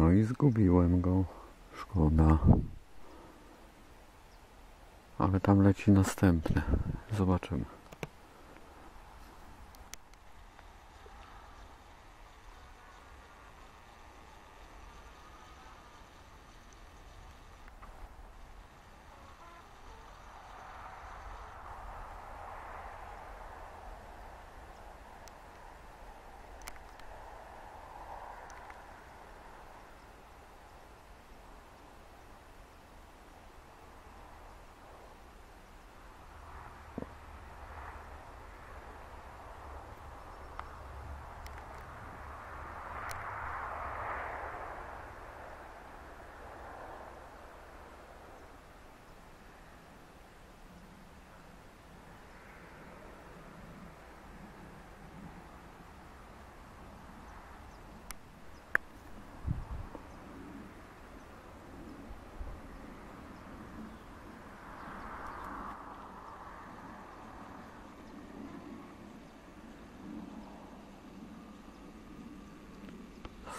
No i zgubiłem go. Szkoda. Ale tam leci następny. Zobaczymy.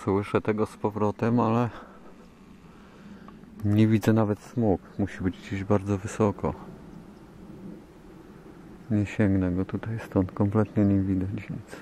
Słyszę tego z powrotem, ale nie widzę nawet smug. Musi być gdzieś bardzo wysoko. Nie sięgnę go tutaj stąd, kompletnie nie widać nic.